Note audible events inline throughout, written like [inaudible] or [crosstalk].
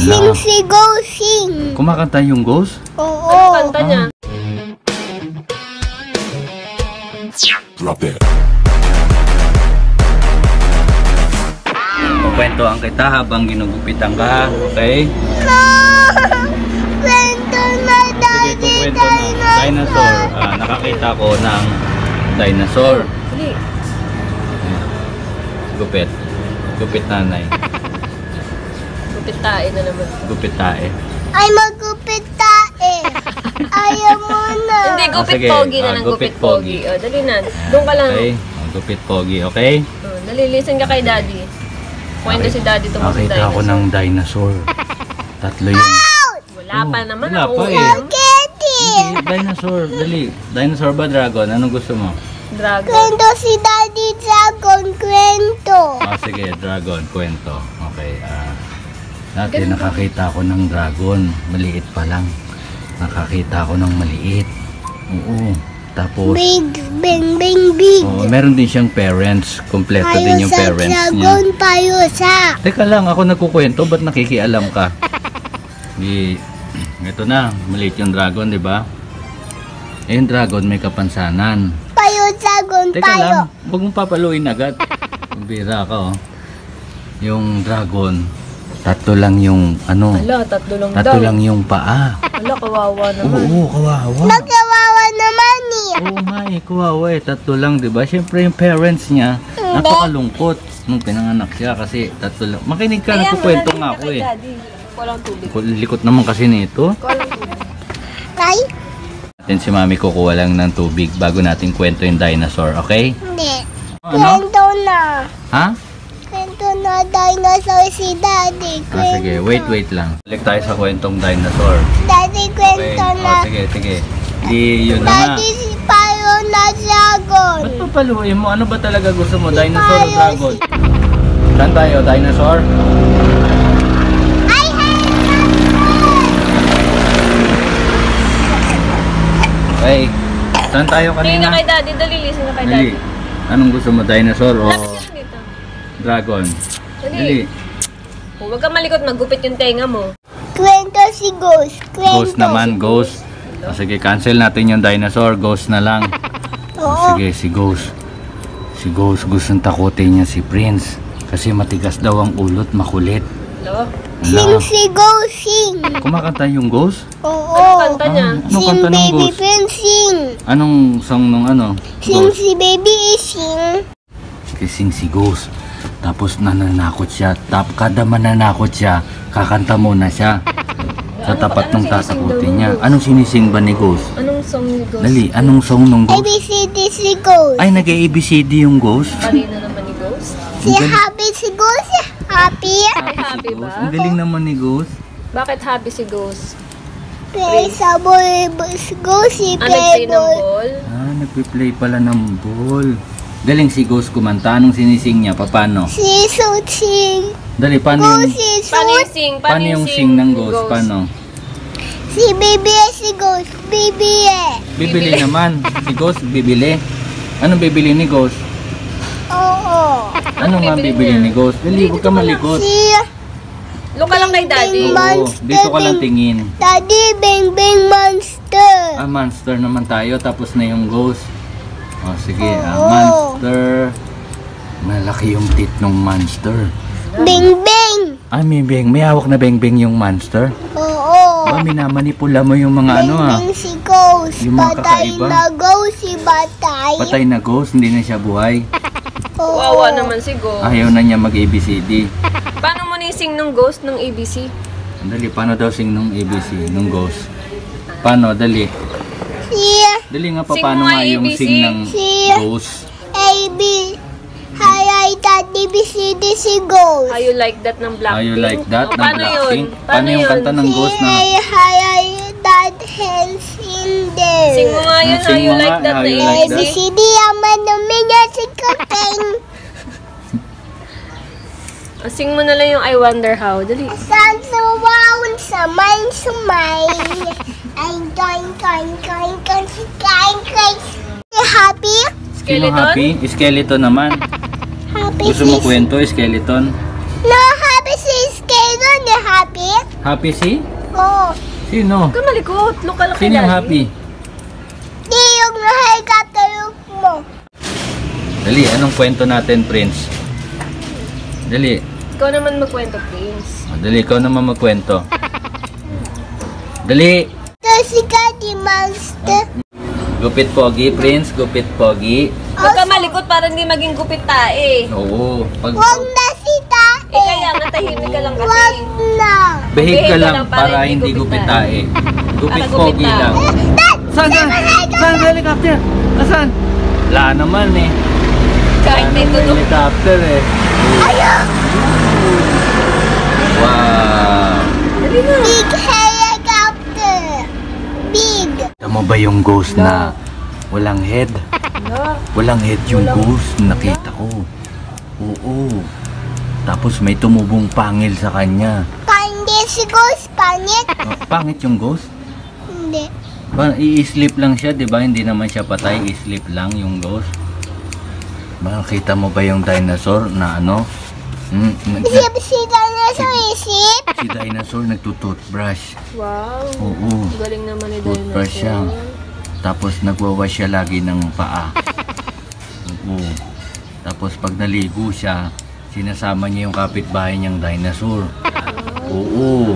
Sing si go sing. Kumakanta yung ghost? Oo. Ano kanta niya? Drop. Kukwentuhan kita habang ginugupitan ka, okay? [laughs] Kwento na Sige, daddy kukwento na. Dinosaur. Ah, nakakita ko ng dinosaur. Gupit. Gupit nanay. Tayo na naman. Gupit tae. Ay magupit tae. Ayaw mo na. [laughs] Hindi, gupit sige. pogi na Ah, ng gupit gupit pogi. O, dali na. Doon ka lang. Okay? Oh, gupit pogi, okay? Oh, dali, listen ka kay daddy. Kwento si daddy tungkol sa Nakita ko dinosaur. ng dinosaur. Tatlo yung... Wala pa Oh, naman. wala ako. pa eh. Hindi, dinosaur. Dali. Dinosaur ba dragon? Anong gusto mo? Dragon. Kwento si daddy dragon kwento. Ah, sige, dragon. Kwento. Okay. Ah, dati nakakita ko ng dragon. Maliit pa lang. Nakakita ko ng maliit. Oo. Tapos, Big, bing, bing, big. oh, meron din siyang parents. Kompleto din yung parents niya. dragon, tayo sa. Teka lang, ako nagkukwento. Ba't nakikialam ka? [laughs] Di, ito na. Maliit yung dragon, di ba? Eh, yung dragon may kapansanan. Tayo dragon, Teka tayo. lang, huwag mong papaluin agad. [laughs] Bira ka, oh. Yung dragon, tatlo lang yung, ano, Ala, tatlo lang tatlo daw. lang yung paa. Ala, kawawa Oo, naman. oo, kawawa. Nagkawawa naman eh. Oo nga eh, kawawa eh. Tatlo lang, di ba? Siyempre yung parents niya, napakalungkot nung pinanganak siya kasi tatlo lang. Makinig ka, nagkukwento nga ako eh. Walang tubig. Likot naman kasi nito. Walang tubig. Tay? Atin si mami kukuha lang ng tubig bago natin kwento yung dinosaur, okay? Hindi. Ano? Kwento na. Ha? Kwento na dinosaur si daddy. Ah, sige, wait, wait lang. Balik tayo sa kwentong dinosaur. Daddy, Okay. kwento na. Oh, sige, sige. Di, yun na nga. Daddy, si Paro na dragon. Ba't papaluin mo? Ano ba talaga gusto mo? Dinosaur o dragon? Saan tayo? Dinosaur? Ay, hey! Okay. Saan tayo kanina? ka kay daddy. Dali, listen ka kay Dali. daddy. Anong gusto mo? Dinosaur o Lapit ka lang dito. Dragon? Dali. Oh, Huwag ka malikot, maggupit yung tenga mo. Kwento si Ghost. Kwento Ghost naman, ghost. O, sige, cancel natin yung dinosaur. Ghost na lang. O, [laughs] Oo. sige, si Ghost. Si Ghost gustong takutin niya si Prince. Kasi matigas daw ang ulot, makulit. Hello? Sing si Ghost, sing. kumakanta yung Ghost? Oo. Ano kanta niya? Ah, ano Sing kanta ng baby Ghost? prince, sing. Anong song nung ano? Sing Ghost. si baby sing. Kising si Ghost. Tapos nananakot siya. Tap, kada mananakot siya, kakanta muna siya. Sa tapat ng tatakutin niya. Anong sinising ba ni Ghost? Anong song ni Ghost? Dali, anong song nung Ghost? ABCD si Ghost. Ay, nag-ABCD yung Ghost? Kanina naman ni Ghost? Si happy si Ghost. Happy. Ay, happy ba? Ang galing naman ni Ghost. Bakit happy si Ghost? Play sa. Si Ghost si ng playboy. ball? Ah, nagpe-play pala ng ball. Galing si Ghost kumanta. Anong sinising niya? Paano? Si si Dali, paano yung, Ghost si Paano yung sing? paano yung sing ng Ghost? Paano? Si baby si Ghost. Eh. Bibili naman. Si Ghost, bibili. Anong bibili ni Ghost? Oo. Ano nga bibili bibili ni Ghost? Dali, huwag ka malikot. Si Look ka lang kay daddy. Bing, Oo, dito ka lang tingin. Daddy Bang Bang Monster. Ah, monster naman tayo. Tapos na yung Ghost. O, sige. Oo. monster. Malaki yung tit ng monster. Bing Bang. Ah, may beng. May hawak na beng-beng yung monster. Oo. Ah, minamanipula mo yung mga ano ah. Bing si Ghost. Yung mga Patay kakaiba. na Ghost si Batay. Patay na Ghost, hindi na siya buhay. Oo. Wawa naman si Ghost. Ayaw na niya mag-ABCD. Paano mo ni-sing nung Ghost ng ABC? Dali, paano daw sing nung ABC, nung Ghost? Paano? Dali. Dali nga pa, Sing paano nga yung ABC. sing ng Ghost? A B. Hi, hi, Daddy B C D si Ghost. How you like that ng Blackpink? How you like that ng paano Blackpink? Paano yung yun? kanta ng Ghost na? Hi, hi, hi, Dad hands in there. Sing mo nga yun, how sing you like that na A B? C D aman namin niya si. Ah, sing mo na lang yung I Wonder How. Dali. Saan suwawan sa main sumay. Ay, doing, doing, doing, doing, doing, doing. Happy? Sino Skeleton? happy? Skeleton naman. Happy Gusto mo kwento, skeleton? No, happy si Skeleton. Happy? Happy si? Oo. Sino? Huwag ka malikot. Look ka Sino yung happy? Di yung nakikatulog mo. Dali, anong kwento natin, Prince? Dali. Ikaw naman magkwento, Prince. Dali, ikaw naman magkwento. Dali. Si Daddy Monster. Gupit pogi, Prince. Gupit pogi. Huwag ka malikot para hindi maging gupit tae. Oo. Pag Huwag na si Tae. Eh kaya nga tahimik ka lang Huwag kasi. na. behave ka lang para, hindi gupit tae. [laughs] Gupit pogi lang. Saan ka? Saan ka helicopter? Asan? Wala naman eh. Kahit may tunog. helicopter eh. Ayaw! Wow. Big helicopter. Mo ba yung ghost na walang head? Hala. Walang head yung ghost na nakita ko. Oo. Tapos may tumubong pangil sa kanya. Pandi si Ghost Pangit. Oh, pangit yung ghost? Hindi. Ba, i-sleep lang siya, di ba? Hindi naman siya patay, i-sleep lang yung ghost. Makita mo ba yung dinosaur na ano? Hmm, nag- Isip si dinosaur isip. si dinosaur nagtutoothbrush. Wow. Oo. Galing naman ni Toothbrush siya. Dinosaur. Tapos nagwawash siya lagi ng paa. Oo. Tapos pag naligo siya, sinasama niya yung kapitbahay niyang dinosaur. Oo.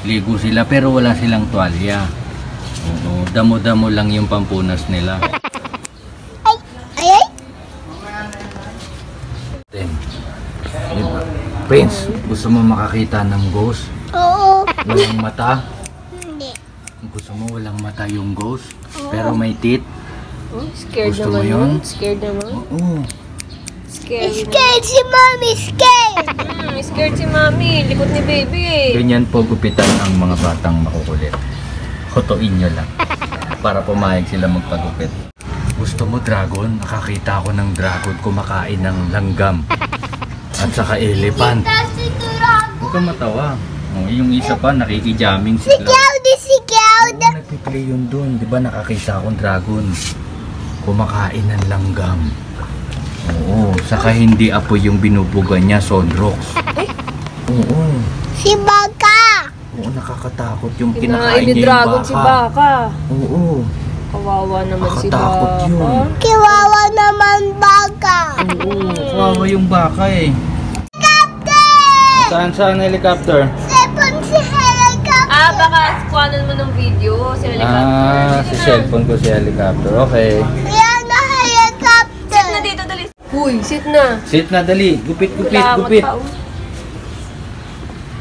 Ligo sila pero wala silang tuwalya. Oo. Damo-damo lang yung pampunas nila. Ay, ay, ay. Then, diba? Prince, gusto mo makakita ng ghost? Oo. Walang mata? Hindi. Gusto mo walang mata yung ghost? Pero may teeth? Oh, scared Gusto mo naman yun? Scared naman. Oo. Scared. Scared si mommy, scared. Hmm, scared si mami. Likot ni baby eh. Ganyan po gupitan ang mga batang makukulit. Hotoin nyo lang. Para pumayag sila magpagupit. Gusto mo dragon? Nakakita ako ng dragon kumakain ng langgam. At saka elephant. Huwag kang matawa. Oh, yung isa pa, nakikijamming si Si Cloud. Cloudy, si Cloud. Oo, nagpiplay yun dun. Di ba nakakita akong dragon? Kumakain ng langgam. Oo, saka hindi apoy yung binubugan niya, sonrox. Oo, Si Baka. oo, nakakatakot yung kinakain ni niya yung Dragon baka. si Baka. Oo, Kawawa naman si Nakakatakot Baka. yun. Kiwawa naman Baka. oo, kawawa yung baka eh. Saan saan helicopter? Sepon si helicopter. Ah, baka kuhanan mo ng video si helicopter. Ah, si cellphone ko si helicopter. Okay. Yan na helicopter. Sit na dito, dali. Uy, sit na. Sit na dali. Gupit, gupit, Kulangot gupit. pa, oh.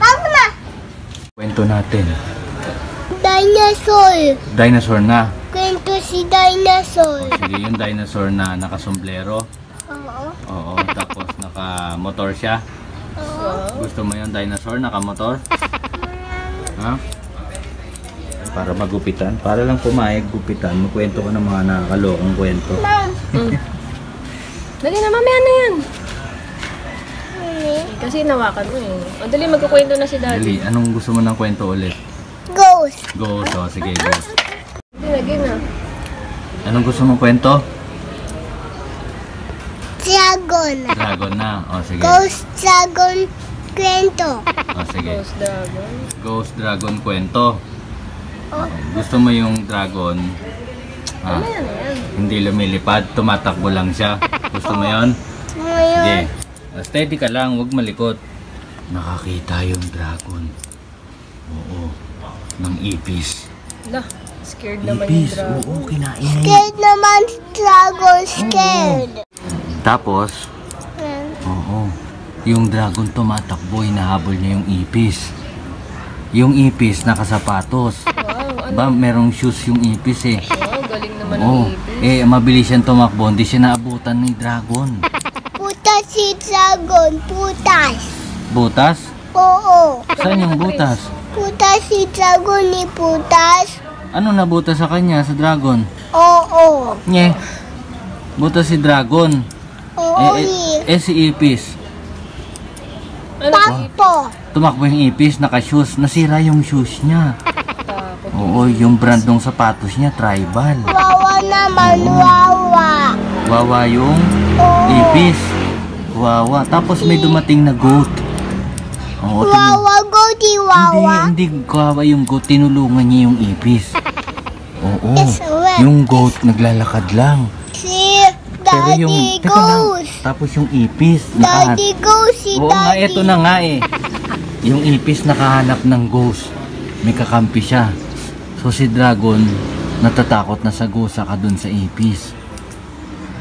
Tama na. Kwento natin. Dinosaur. Dinosaur na. Kwento si dinosaur. Sige, yung dinosaur na nakasombrero. Oo. Oo, tapos naka-motor siya. Gusto mo yung dinosaur naka-motor? Ha? Para magupitan. Para lang pumayag gupitan. Magkwento ko ng mga nakakalokong kwento. Ma'am. [laughs] Dali na, mamaya na yan. Kasi nawakan mo eh. O, dali, magkukwento na si daddy. Dali, anong gusto mo ng kwento ulit? Ghost. Go, so sige, go. Dali, lagi na. Anong gusto mong kwento? Dragon. Dragon na. O sige. Ghost dragon kwento. O sige. Ghost Dragon. Ghost Dragon kwento. Oh. Gusto mo yung dragon? Ah, Mamaya na yan. hindi lumilipad, tumatakbo lang siya. Gusto mo yon? Sige. Ngayon. Ah, Steady ka lang, huwag malikot. Nakakita yung dragon. Oo. Ng ipis. Lah, scared naman yung Ipis, dragon. oo, kinain na yun. Scared naman dragon. Scared. Tapos, oo. Yung dragon tumatakbo, hinahabol niya yung ipis. Yung ipis nakasapatos. Wow, ano? Ba, merong shoes yung ipis eh. Wow, galing naman Oo. ng ibig. Eh, mabilis siyang tumakbo, hindi siya naabutan ni dragon. Putas si dragon. Putas. Butas? Oo. Saan yung butas? Putas si dragon ni putas. Ano nabutas sa kanya, sa dragon? Oo. Nye. Butas si dragon. Oo. Eh, eh, eh, si ipis. Ano? Takpo. Tumakbo yung ipis, naka-shoes. Nasira yung shoes niya. Oo, yung brand ng sapatos niya, tribal. Wawa naman. Wawa. Wawa yung Oo. ipis. Wawa. Tapos may dumating na goat. Oo. Wawa goat Daddy Wawa. Hindi, hindi kawawa yung goat. Tinulungan niya yung ipis. [laughs] Oo. Yes, well. Yung goat naglalakad lang. Pero Daddy yung, teka lang, Ghost. tapos yung ipis, Daddy Ghost, si Oo nga, Daddy. eto na nga eh. Yung ipis nakahanap ng ghost. May kakampi siya. So si Dragon, natatakot na sa ghost saka dun sa ipis.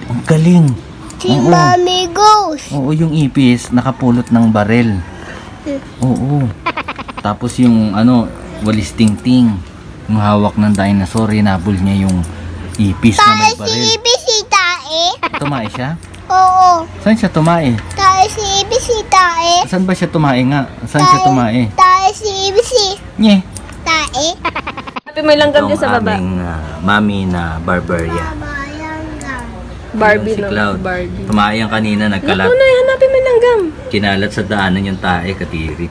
Ang galing. Si Oo. Mommy Ghost. Oo, yung ipis nakapulot ng barel. Oo. Tapos yung ano, walis ting-ting. Yung hawak ng dinosaur, hinabol niya yung ipis na Tayo may si barel. Ibi. Tumae siya? Oo. Saan siya tumae? Tayo si si Tae. Saan ba siya tumae nga? Saan siya tumae? Tayo si si Nye. Tae. Happy may langgam dyan sa baba. aming ah, mami na Barbarian. Barbie si? Cloud. Barbie. Tumayan kanina, Naku nagkalat. na, hanapin may langgam. Kinalat sa daanan yung tae, katiri.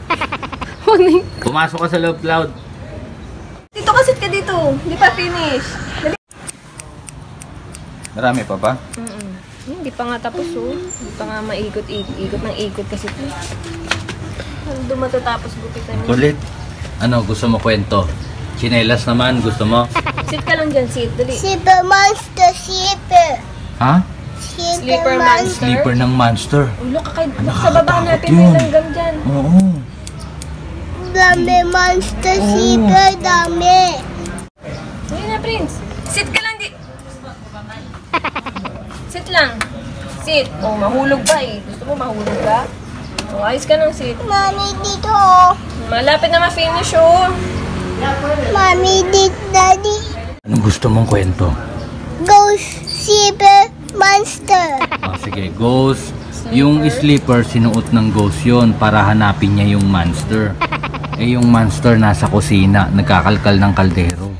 [laughs] Pumasok ka sa loob, Cloud. Dito ka, sit ka dito. Hindi pa finish. Marami pa ba? Mm-mm. Hindi pa nga tapos oh. Hindi pa nga maikot-ikot. Ikot ng ikot kasi ito. Doon matatapos gupitan niya? Kulit. Ano, gusto mo kwento? Chinelas naman, gusto mo? Sit ka lang dyan, sit. Dali. Super Monster Super. Ha? Sleeper Monster. Sleeper ng monster. Ulo ka kay... Ano, sa baba natin may yun. langgam dyan. Oo. Dami Monster Oo. Super. Dami. Ayun na, Prince. Sit ka lang di... Sit lang. Sit. Oh, mahulog ba eh. Gusto mo mahulog ka? Oh, ayos ka ng sit. Mami dito. oh. Malapit na ma-finish oh. Mami dito. Daddy. Anong gusto mong kwento? Ghost Super Monster. Oh, sige, ghost. Yung sleeper, sinuot ng ghost yon para hanapin niya yung monster. Eh, yung monster nasa kusina, nagkakalkal ng kaldero.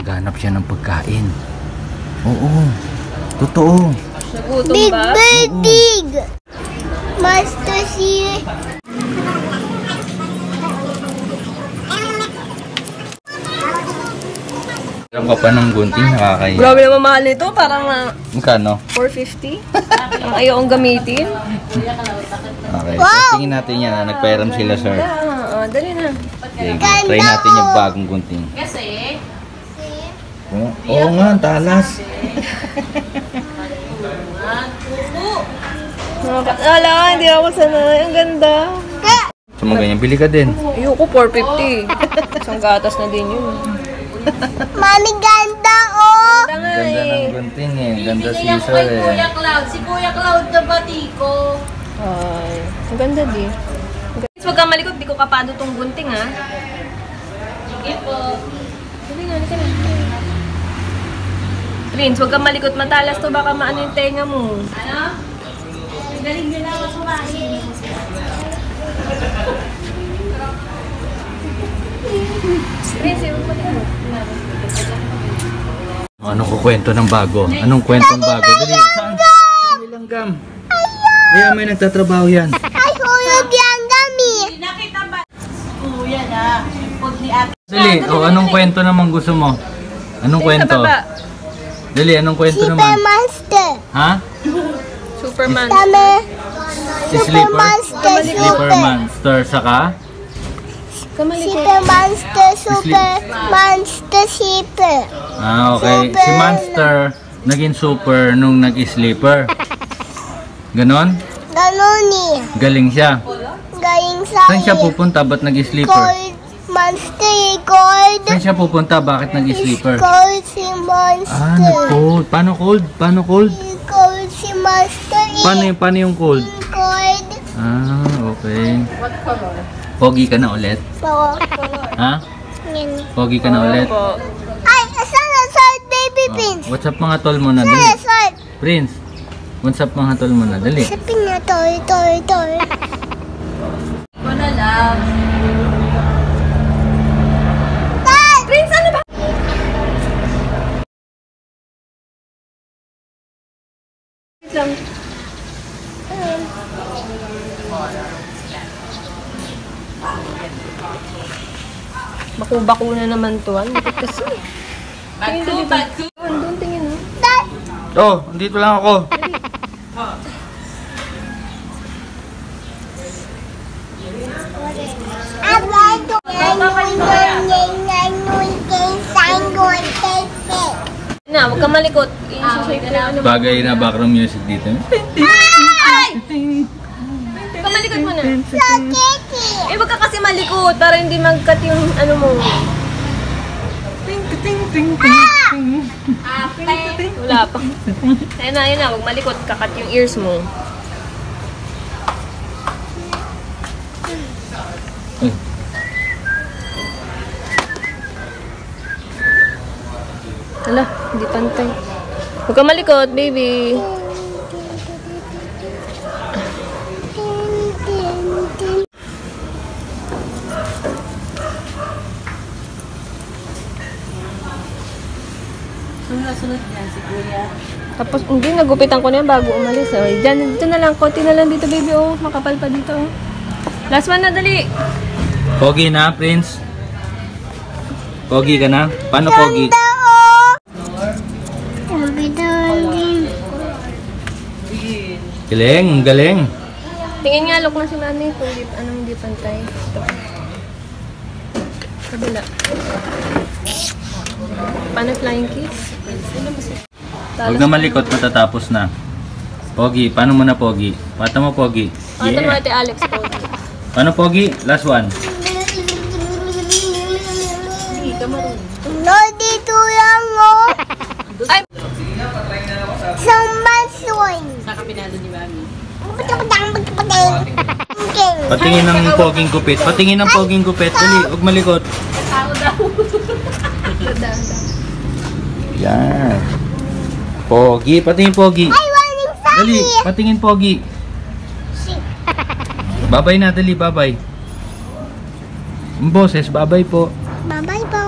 Naghanap siya ng pagkain. Oo. Totoo. Nagutom Big, ba? big, Oo. big. Monster si... Alam ka pa ng gunting, nakakaya. Grabe naman mahal nito. Parang ah, Magkano? 450. Ang ayaw kong gamitin. Okay. Wow! Tingin natin yan, ha? nagpairam sila, sir. Ah, ah, dali na. Sige, try natin yung bagong gunting. Kasi? Oo, oo nga, ang talas. Ala, hindi ako sanay. Ang ganda. Sa mga ganyan, bili ka din. Ayoko 450. Isang gatas na din yun. Mami ganda oh. Ganda nga Ganda eh. ng gunting eh. Ganda si sir eh. Cloud. Si Kuya Cloud na bati ko. Ay, ang ganda di. Guys, Huwag kang malikot, di ko kapado tong gunting ha. Sige po. Dali nga, halika na. Prince, huwag kang malikot, matalas to, baka maano yung tenga mo. Ano? Galing nyo na ako kumain. Prince, huwag malikot. Anong kukwento ng bago? Anong kwentong bago? Dali, saan? Dali langgam. Kaya may nagtatrabaho yan. Ay, hulog yung gami. Nakita ba? Kuya na. Pag ni ate. Dali, o anong kwento naman gusto mo? Anong kwento? Dali, anong kwento Super naman? Monster. Ha? [laughs] Superman. Dami. Si Super Sleeper? Monster Sleeper Super. Monster, saka? Super Monster Super Monster Super. Ah, okay. Super. Si Monster, naging super nung nag-sleeper. Ganon? Ganun eh. Galing siya. Galing sa Saan siya pupunta? Ba't nag-sleeper? Cold Monster eh. Cold. Saan siya pupunta? Bakit nag-sleeper? Cold si Ah, Monster. nag-cold. Paano cold? Paano cold? Si Monster eh. Paano, yung- paano yung cold? Cold. Ah, okay. Pogi ka na ulit? Oo. Ha? Yan. Pogi ka na ulit? Po. Ay, asan na side baby Oh, pins? what's up mga tol mo na? Asan Dali. na side? Prince, what's up mga tol mo na? Dali. Sa pinya, toy, toy, toy. Na lang. lang. Ayan. Na naman to. Ang dikit kasi. Bagto. Doon, tingin mo. Dad! Oh, andito lang ako. I'd like to learn the language in malikot. I-shape ko yung ano mo. Bagay na background music dito. Huwag ka malikot mo na. Spaghetti. Eh, wag ka kasi malikot para hindi mag-cut yung ano mo. Wala pa. Ayun na, ayun na. Huwag malikot. Kakat yung ears mo. Hala, hindi pantay. Huwag ka malikot, baby. Sunod-sunod yan si Kuya. Tapos, hindi, nagupitan ko na yan bago umalis. Oh. Diyan, dito na lang. Konti na lang dito, baby. Oh, makapal pa dito. Oh. Last one na, dali. Pogi na, Prince. Pogi ka na? Paano pogi? Galing, galing. Tingin nga, look na si mami kung di, anong hindi pantay. Ito. Kabila. Paano flying kiss? Huwag na malikot, matatapos na. Pogi, paano mo na Pogi? Pata mo Pogi. Ito mo Yeah. ate Alex po. Paano Pogi? Last one. No, dito lang oh. Ay! Sa mansion. Sa kapinado ni Mami. Patingin ng poging gupit. Patingin ng poging gupit. Dali, huwag malikot. Yan. Pogi, patingin Pogi. Dali, patingin Pogi. Babay na, dali, babay. Ang boses, babay po. Bye-bye po.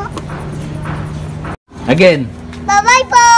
Again. Bye-bye po.